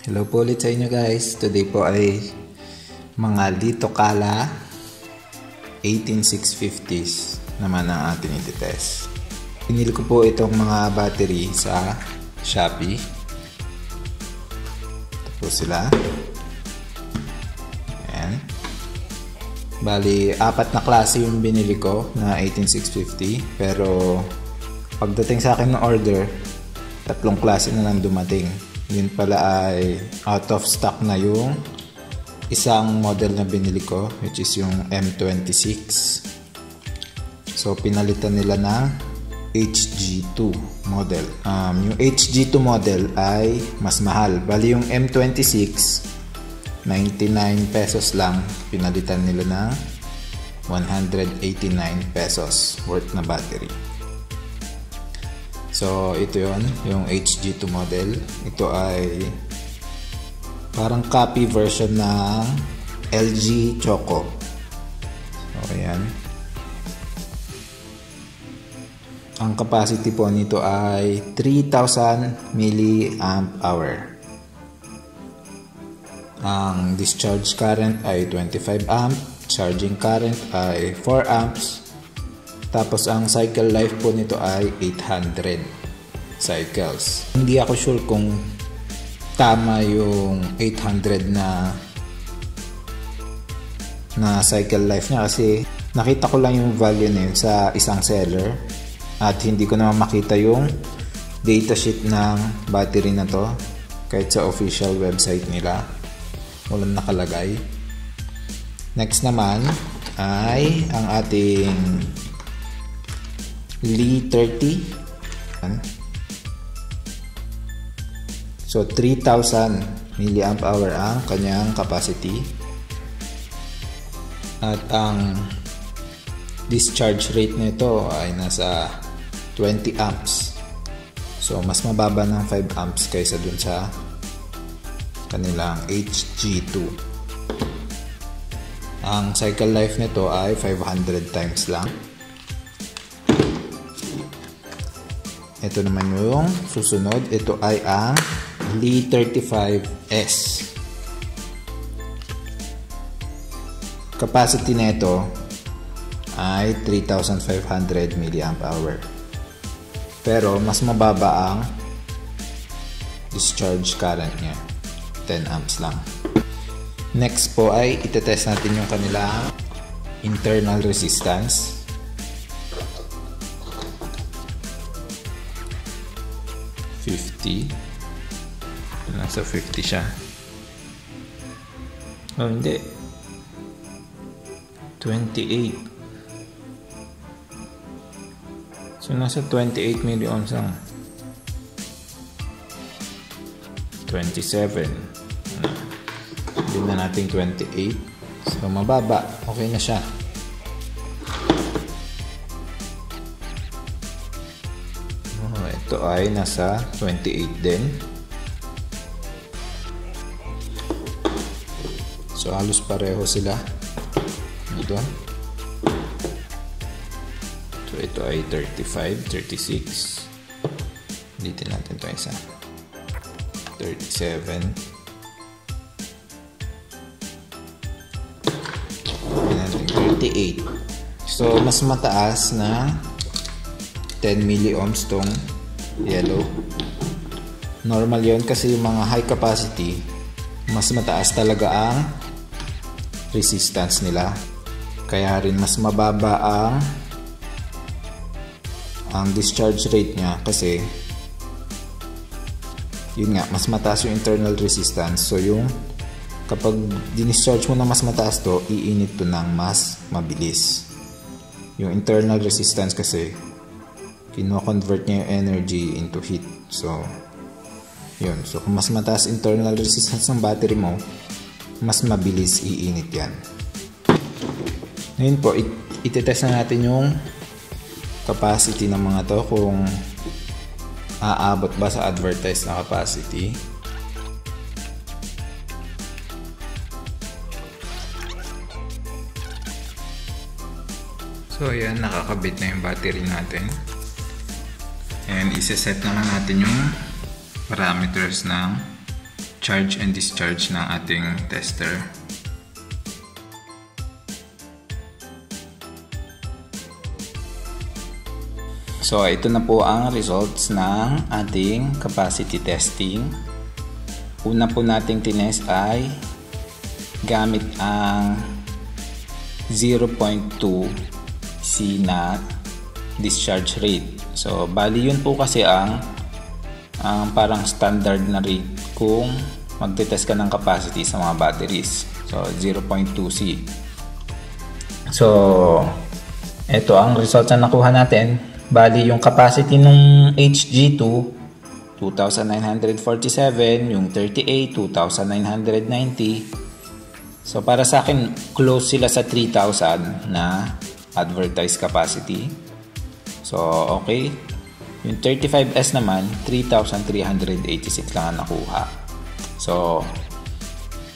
Hello po ulit sa inyo guys. Today po ay mga Lito Kala 18650s naman ang ating ititest. Pinili ko po itong mga battery sa Shopee. Ito po sila. Ayan. Bali, apat na klase yung binili ko na 18650 pero pagdating sa akin ng order, tatlong klase na lang dumating yun pala ay out of stock na yung isang model na binili ko which is yung M26 so pinalitan nila ng HG2 model. Um, yung HG2 model ay mas mahal. Bali yung M26 99 pesos lang. Pinalitan nila ng 189 pesos worth na battery So, ito yon yung HG2 model. Ito ay parang copy version ng LG Choco. So, ayan. Ang capacity po nito ay 3000 milliamp hour. Ang discharge current ay 25 amp, charging current ay 4 amps, tapos ang cycle life po nito ay 800 cycles. Hindi ako sure kung tama yung 800 na na cycle life niya. Kasi nakita ko lang yung value na yun sa isang seller at hindi ko naman makita yung datasheet ng battery na to kahit sa official website nila. Walang nakalagay. Next naman ay ang ating Li 30 so 3000 milliamp hour ang kanyang capacity. At ang discharge rate nito ay nasa 20 amps. So mas mababa ng 5 amps kaysa dun sa kanilang HG2 ang cycle life nito ay 500 times lang Ito naman yung susunod. Ito ay ang Li 35S. Capacity nito ay 3,500 mAh. Pero mas mababa ang discharge current niya. 10 amps lang. Next po ay itetest natin yung kanilang internal resistance. 50 nasa 50 siya. Oh hindi. 28 so nasa 28 milliohms lang 27 hindi na natin 28 so mababa. Okay na siya Ito ay nasa 28 din. So halos pareho sila. Ito. So ito ay 35, 36. Ulitin natin ito isa. 37. natin 38. So mas mataas na 10 milliohms tong yellow. Normal yon kasi yung mga high capacity, mas mataas talaga ang resistance nila. Kaya rin mas mababa ang ang discharge rate niya kasi yun nga, mas mataas yung internal resistance. So yung kapag dinischarge mo na mas mataas to, iinit to ng mas mabilis. Yung internal resistance kasi kino-convert niya yung energy into heat. So, yun. So, kung mas mataas internal resistance ng battery mo, mas mabilis iinit yan. Ngayon po, it itetest na natin yung capacity ng mga to kung aabot ba sa advertised na capacity. So, ayan, nakakabit na yung battery natin. And isa-set naman natin yung parameters ng charge and discharge ng ating tester. So, ito na po ang results ng ating capacity testing. Una po nating tines ay gamit ang 0.2 C na discharge rate. So, bali yun po kasi ang, ang parang standard na rate kung magte-test ka ng capacity sa mga batteries. So, 0.2 C. So, ito ang results na nakuha natin Bali, yung capacity ng HG2, 2,947. Yung 38, 2,990. So, para sa akin, close sila sa 3,000 na advertised capacity. So, okay. Yung 35S naman, 3,386 lang ang nakuha. So,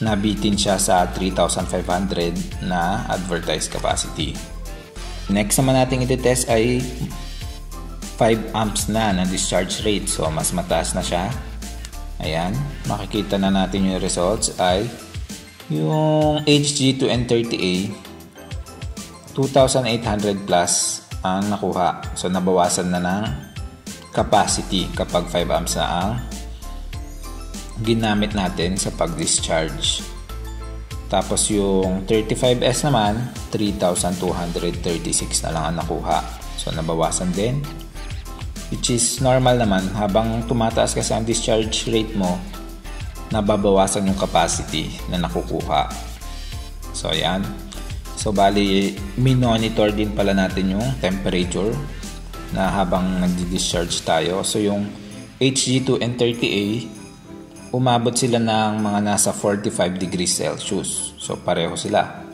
nabitin siya sa 3,500 na advertised capacity. Next naman natin iti-test ay 5 amps na na discharge rate. So, mas mataas na siya. Ayan. Makikita na natin yung results ay yung HG2N30A 2,800 plus ang nakuha. So, nabawasan na ng capacity kapag 5 amps na ang ginamit natin sa pag-discharge. Tapos yung 35S naman, 3,236 na lang ang nakuha. So, nabawasan din which is normal naman habang tumataas kasi ang discharge rate mo nababawasan yung capacity na nakukuha so ayan so bali minonitor din pala natin yung temperature na habang nagdi-discharge tayo so yung HG2 and 30A umabot sila ng mga nasa 45 degrees Celsius so pareho sila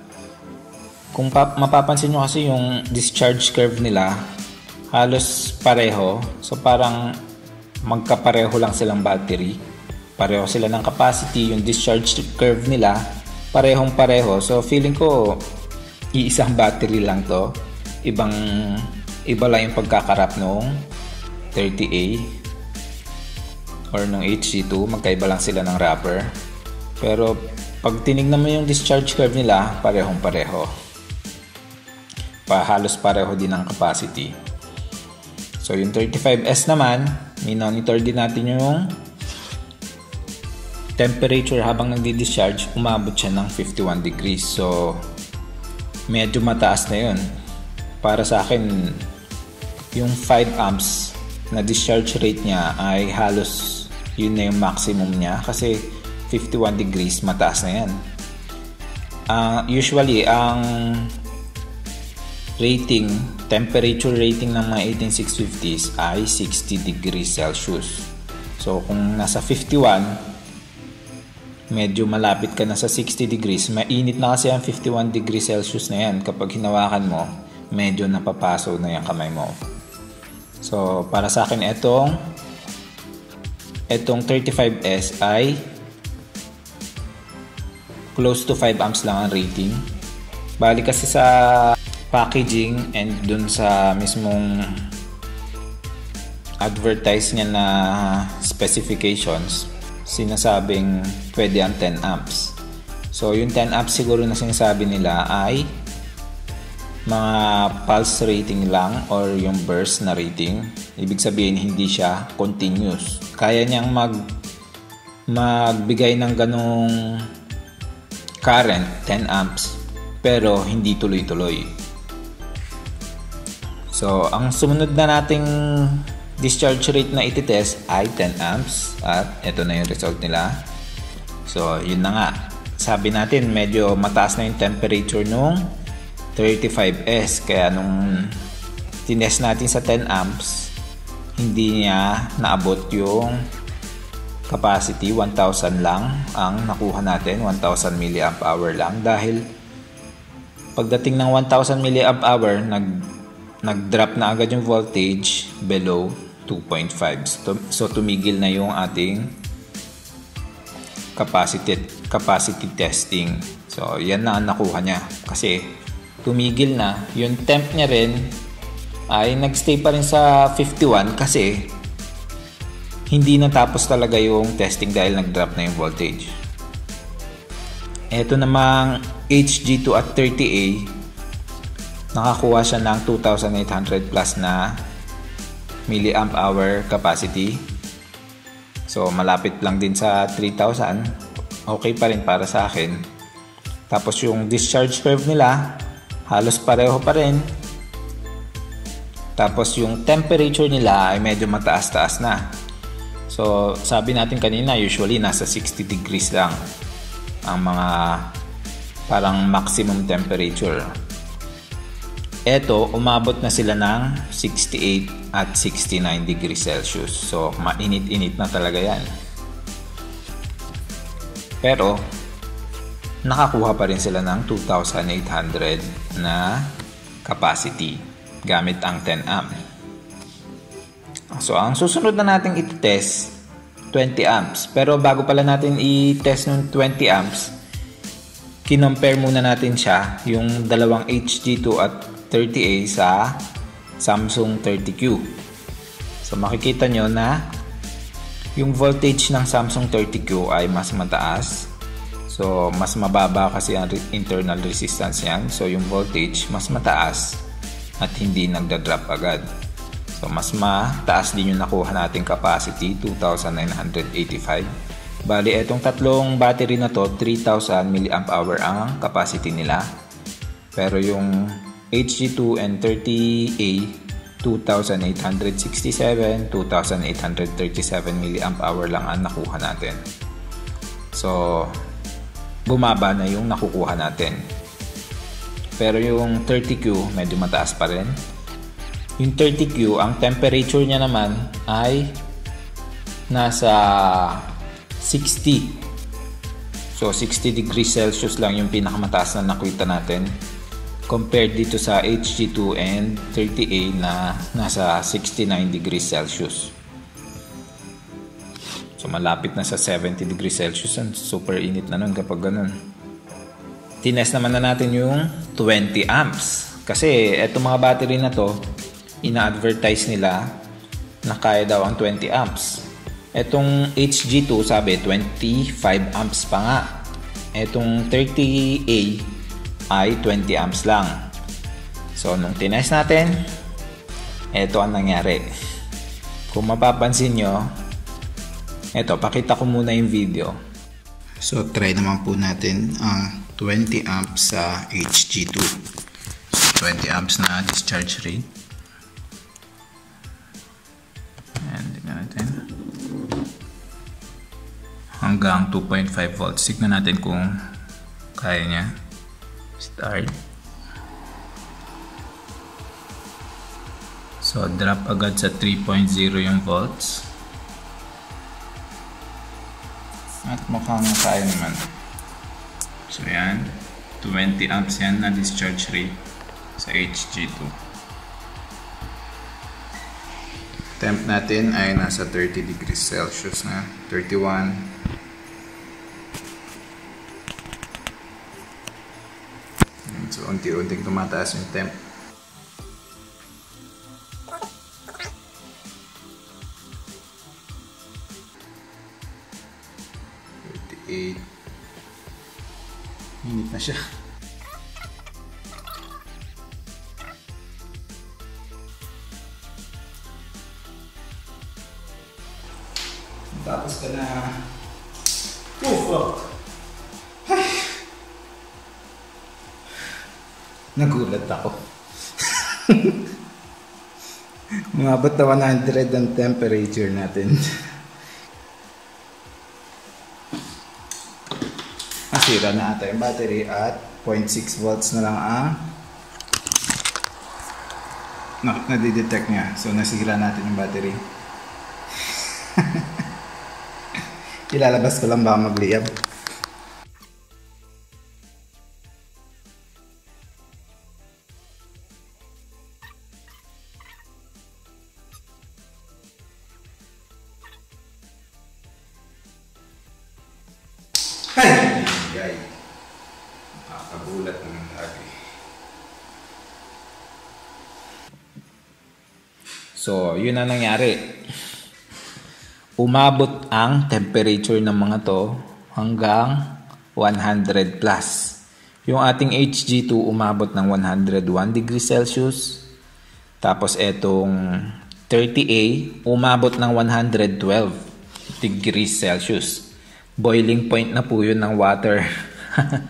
kung mapapansin nyo kasi yung discharge curve nila halos pareho. So parang magkapareho lang silang battery. Pareho sila ng capacity, yung discharge curve nila, parehong pareho. So feeling ko iisang battery lang to. Ibang iba lang yung pagkakarap nung 30A or nung HG2, magkaiba lang sila ng wrapper. Pero pag tinignan mo yung discharge curve nila, parehong pareho. Pa halos pareho din ang capacity. So, yung 35S naman, minonitor din natin yung temperature habang nagdi-discharge, umabot siya ng 51 degrees. So, medyo mataas na yun. Para sa akin, yung 5 amps na discharge rate niya ay halos yun na yung maximum niya kasi 51 degrees mataas na yan. Uh, usually, ang rating, temperature rating ng mga 18650s ay 60 degrees Celsius. So kung nasa 51, medyo malapit ka na sa 60 degrees. Mainit na kasi ang 51 degrees Celsius na yan. Kapag hinawakan mo, medyo napapaso na yung kamay mo. So para sa akin itong itong 35S ay close to 5 amps lang ang rating. Bali kasi sa packaging and dun sa mismong advertise niya na specifications sinasabing pwede ang 10 amps. So yung 10 amps siguro na sinasabi nila ay mga pulse rating lang or yung burst na rating. Ibig sabihin hindi siya continuous. Kaya niyang mag magbigay ng ganong current 10 amps pero hindi tuloy-tuloy. So, ang sumunod na nating discharge rate na ititest ay 10 amps. At ito na yung result nila. So, yun na nga. Sabi natin medyo mataas na yung temperature nung 35S kaya nung tinest natin sa 10 amps hindi niya naabot yung capacity. 1000 lang ang nakuha natin. 1000 mAh lang. Dahil pagdating ng 1000 mAh nag nag-drop na agad yung voltage below 2.5. So, tumigil na yung ating capacity, capacity testing. So, yan na ang nakuha niya. Kasi, tumigil na. Yung temp niya rin ay nagstay pa rin sa 51 kasi hindi natapos talaga yung testing dahil nag-drop na yung voltage. Ito namang HG2 at 30A, nakakuha siya ng 2,800 plus na milliamp hour capacity. So, malapit lang din sa 3,000. Okay pa rin para sa akin. Tapos yung discharge curve nila, halos pareho pa rin. Tapos yung temperature nila ay medyo mataas-taas na. So, sabi natin kanina, usually nasa 60 degrees lang ang mga parang maximum temperature. Ito, umabot na sila ng 68 at 69 degrees Celsius. So, mainit-init na talaga yan. Pero, nakakuha pa rin sila ng 2,800 na capacity gamit ang 10 amp. So, ang susunod na natin i-test 20 amps. Pero bago pala natin i-test ng 20 amps, kinompare muna natin siya, yung dalawang HG2 at 30A sa Samsung 30Q. So makikita nyo na yung voltage ng Samsung 30Q ay mas mataas. So mas mababa kasi ang internal resistance niyan. So yung voltage mas mataas at hindi nagda-drop agad. So mas mataas din yung nakuha nating capacity, 2,985. Bali, itong tatlong battery na to, 3,000 mAh ang capacity nila. Pero yung HG2 and 30A 2,867, 2,837 mAh lang ang nakuha natin. So, bumaba na yung nakukuha natin. Pero yung 30Q, medyo mataas pa rin. Yung 30Q, ang temperature niya naman ay nasa 60. So, 60 degrees Celsius lang yung pinakamataas na nakita natin compared dito sa HG2 and 30A na nasa 69 degrees Celsius. So malapit na sa 70 degrees Celsius. Super init na nun kapag ganun. Tinest naman na natin yung 20 amps. Kasi etong mga battery na to, ina-advertise nila na kaya daw ang 20 amps. Etong HG2 sabi 25 amps pa nga. Etong 30A ay 20 amps lang. So, nung tinest natin, ito ang nangyari. Kung mapapansin nyo, ito, pakita ko muna yung video. So, try naman po natin ang 20 amps sa HG2. So, 20 amps na discharge rate. Ayan, tingnan natin. Hanggang 2.5 volts. Tignan natin kung kaya niya. Start. So, drop agad sa 3.0 yung volts. At mukhang kaya naman. So, yan. 20 amps yan na discharge rate sa HG2. Temp natin ay nasa 30 degrees Celsius na. 31 So, unti-unting tumataas yung temp. Minit na siya. Tapos ka na... Oh, fuck! Nagulat ako. Umabot na 100 ang temperature natin. Nasira na ata yung battery at 0.6 volts na lang ang na nadidetect niya. So nasira natin yung battery. Ilalabas ko lang baka magliyab. Yun ang nangyari. umabot ang temperature ng mga to hanggang 100 plus. Yung ating HG2 umabot ng 101 degrees Celsius. Tapos etong 30A umabot ng 112 degrees Celsius. Boiling point na po yun ng water.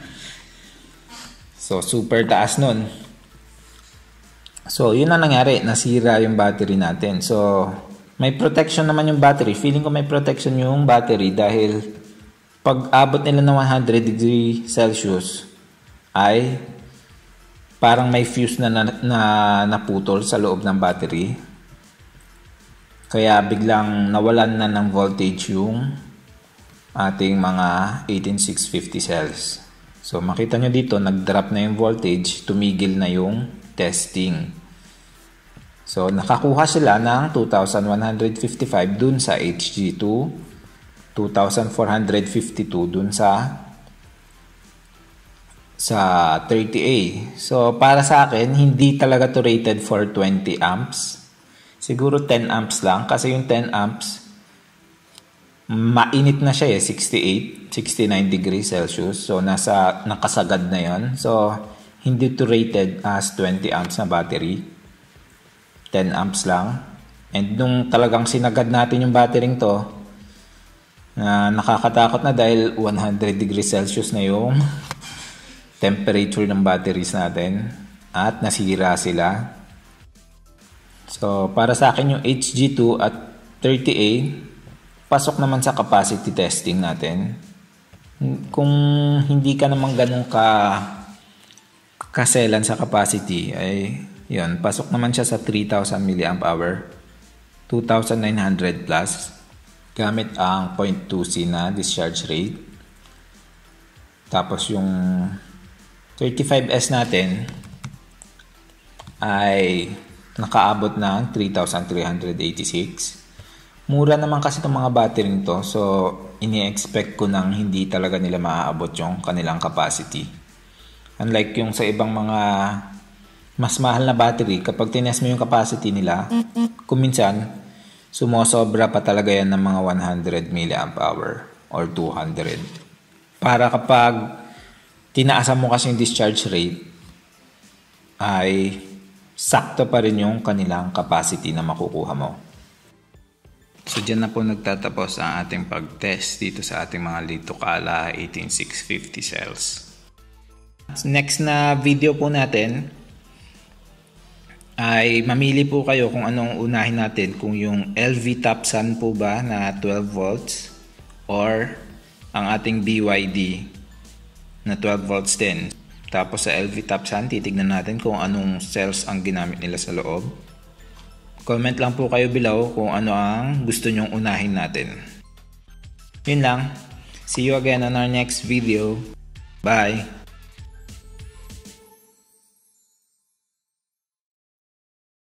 so super taas nun. So yun ang nangyari, nasira yung battery natin. So may protection naman yung battery. Feeling ko may protection yung battery dahil pag abot nila ng 100 degree Celsius, ay parang may fuse na, na, na naputol sa loob ng battery. Kaya biglang nawalan na ng voltage yung ating mga 18650 cells. So makita nyo dito, nag-drop na yung voltage, tumigil na yung testing. So nakakuha sila ng 2155 dun sa HG2, 2452 dun sa sa 30A. So, para sa akin, hindi talaga to rated for 20 amps. Siguro 10 amps lang kasi yung 10 amps mainit na siya eh, 68, 69 degrees Celsius. So, nasa, nakasagad na yon So, hindi to rated as 20 amps na battery. 10 amps lang. And nung talagang sinagad natin yung battery to, na nakakatakot na dahil 100 degrees Celsius na yung temperature ng batteries natin at nasira sila. So, para sa akin yung HG2 at 30A, pasok naman sa capacity testing natin. Kung hindi ka naman ganun ka kaselan sa capacity, ay yun, pasok naman siya sa 3000 mAh, 2900 plus, gamit ang 0.2C na discharge rate. Tapos yung 35S natin ay nakaabot ng 3,386. Mura naman kasi itong mga battery nito. So, ini-expect ko nang hindi talaga nila maaabot yung kanilang capacity. Unlike yung sa ibang mga mas mahal na battery, kapag tinest mo yung capacity nila, kuminsan, sumosobra pa talaga yan ng mga 100 mAh or 200. Para kapag tinaasan mo kasi yung discharge rate, ay sakto pa rin yung kanilang capacity na makukuha mo. So dyan na po nagtatapos ang ating pag-test dito sa ating mga Litokala 18650 cells. Next na video po natin ay mamili po kayo kung anong unahin natin kung yung LV Tapsan po ba na 12 volts or ang ating BYD na 12 volts din. Tapos sa LV Top Sun, titignan natin kung anong cells ang ginamit nila sa loob. Comment lang po kayo below kung ano ang gusto nyong unahin natin. Yun lang. See you again on our next video. Bye!